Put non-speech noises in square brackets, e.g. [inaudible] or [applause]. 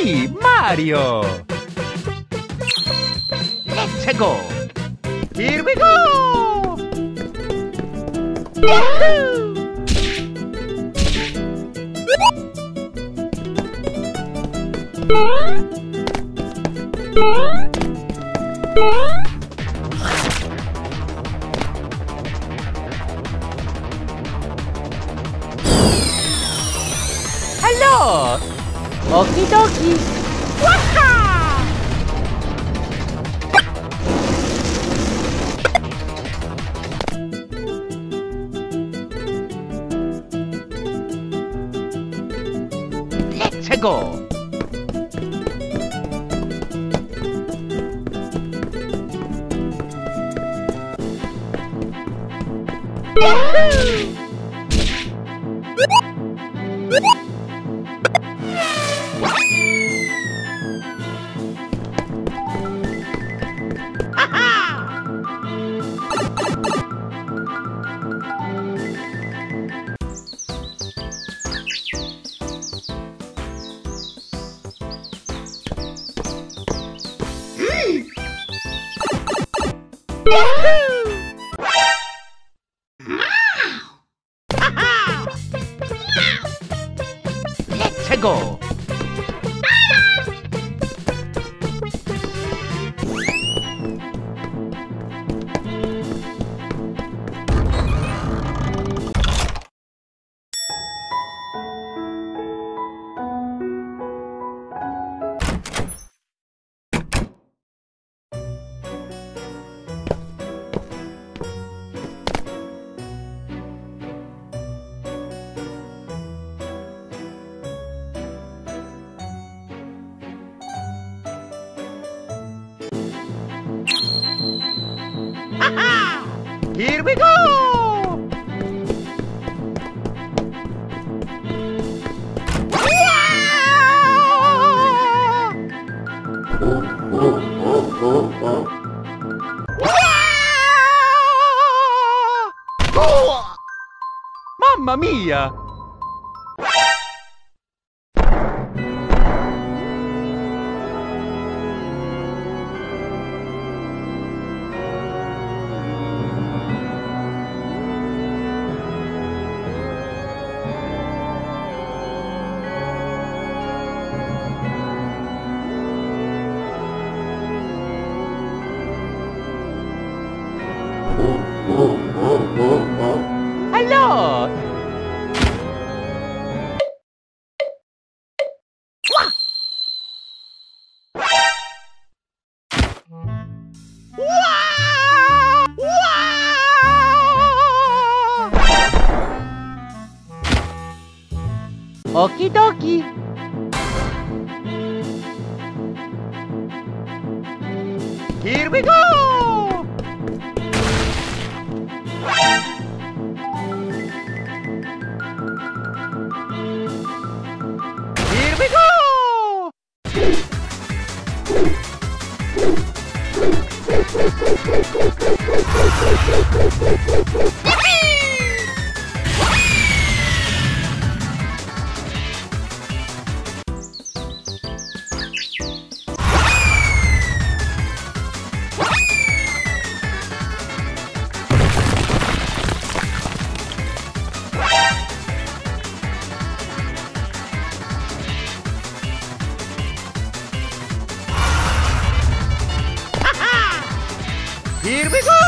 Mario. Let's go. Here we go. Hello! Okie dokie! Waha! Let's go! Yahoo! [laughs] Let's go! Here we go! Mamma mia! Okie dokie. Here we go! Here we go! Here we go!